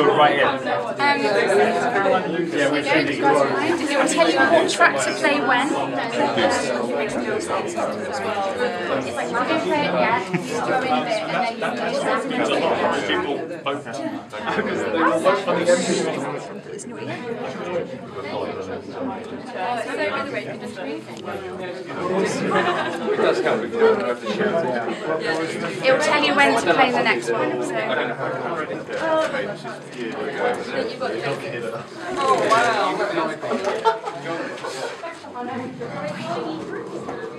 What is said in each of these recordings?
Where's your right ear? Um, Yeah, we're feeling it will tell you what track to play when. Um, it's like you're going to play it yet, go in a bit, and then you can go back and then both It does help if you don't have to shout. It. Will tell you when to play the next one. So.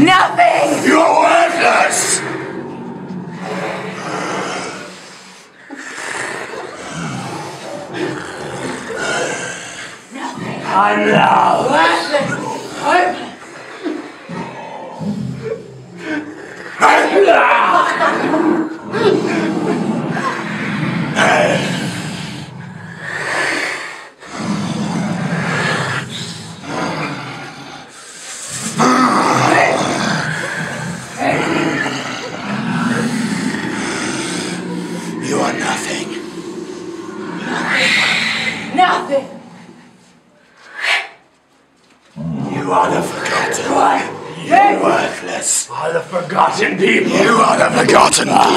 Nothing! You're worthless! Nothing. I'm love. I'm love. You are nothing. Nothing! You are the forgotten one. You worthless. Are the forgotten people. You are the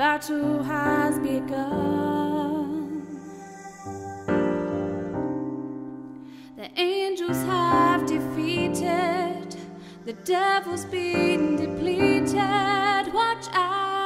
battle has begun. The angels have defeated, the devil's been depleted. Watch out.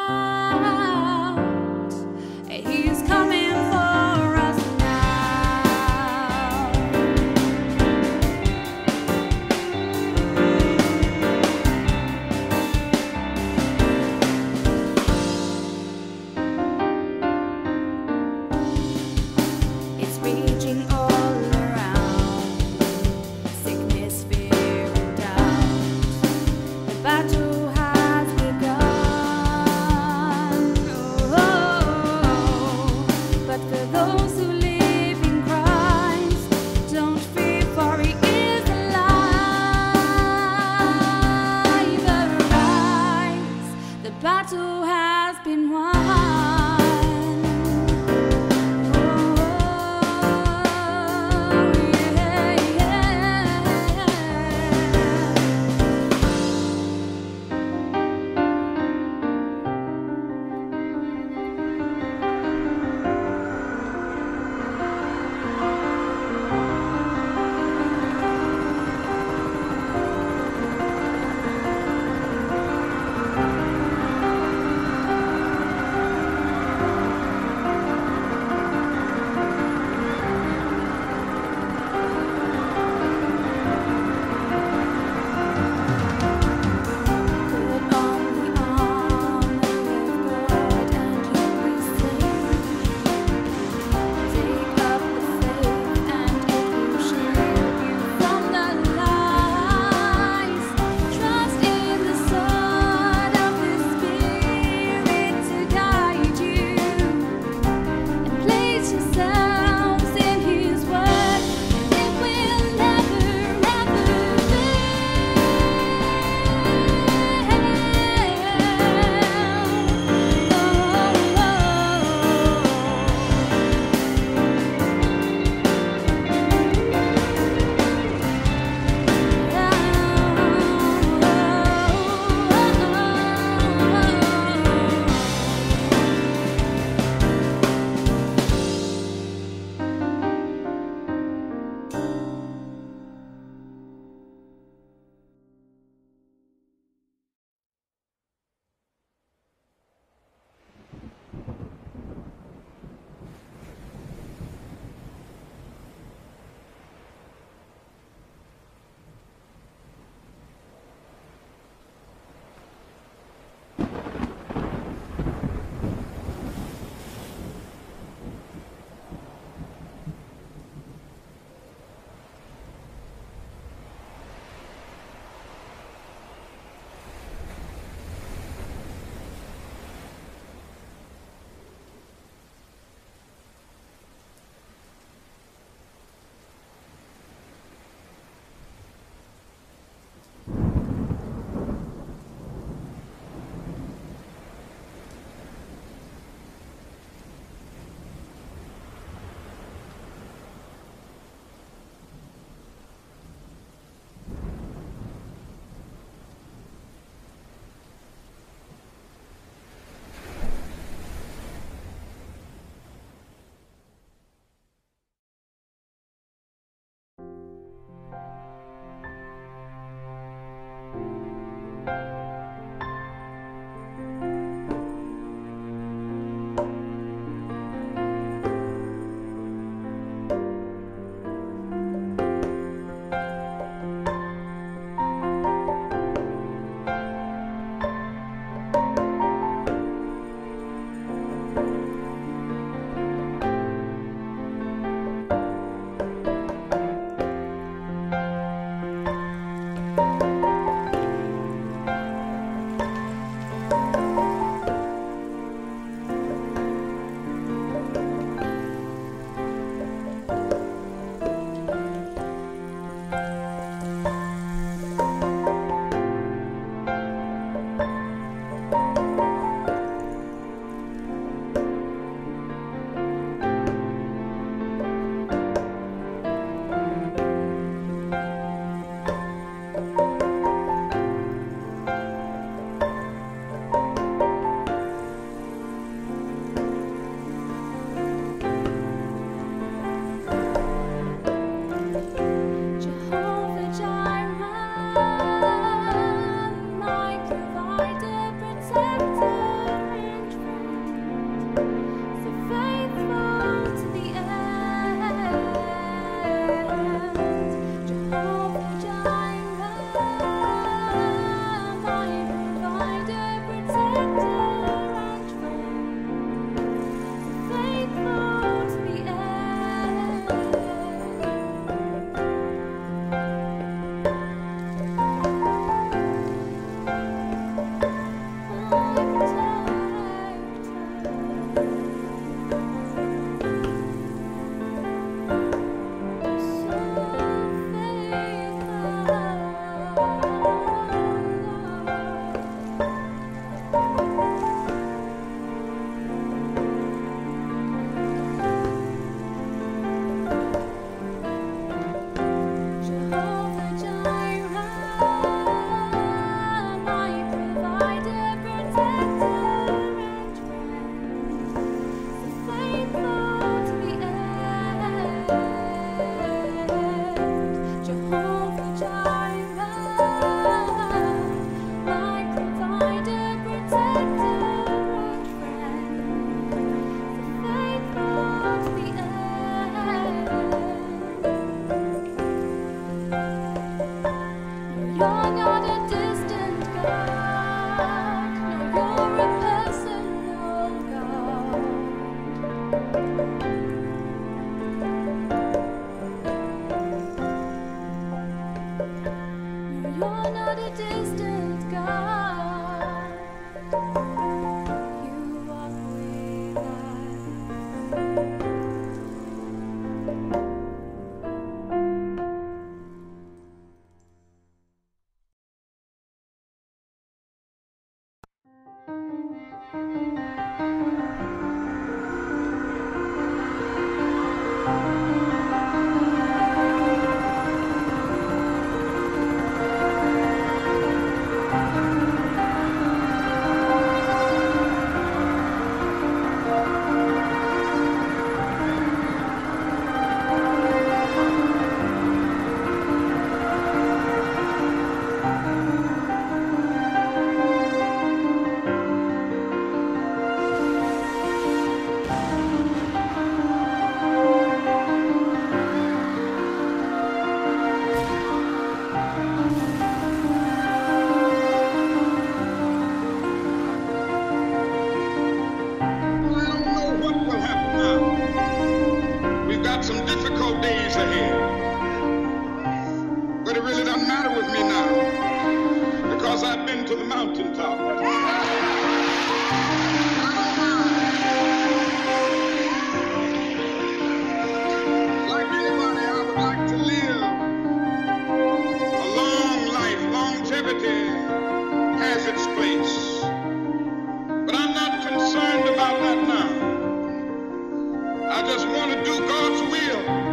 I just want to do God's will.